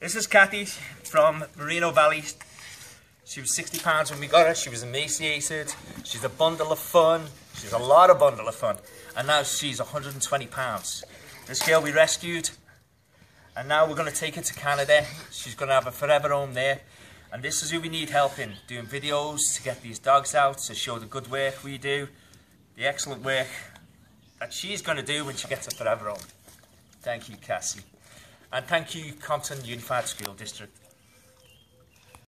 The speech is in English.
This is Kathy from Moreno Valley. She was 60 pounds when we got her. She was emaciated. She's a bundle of fun. She's a lot of bundle of fun. And now she's 120 pounds. This girl we rescued. And now we're going to take her to Canada. She's going to have a forever home there. And this is who we need help in. Doing videos to get these dogs out, to show the good work we do. The excellent work that she's going to do when she gets a forever home. Thank you, Cassie. And thank you, Compton Unified School District.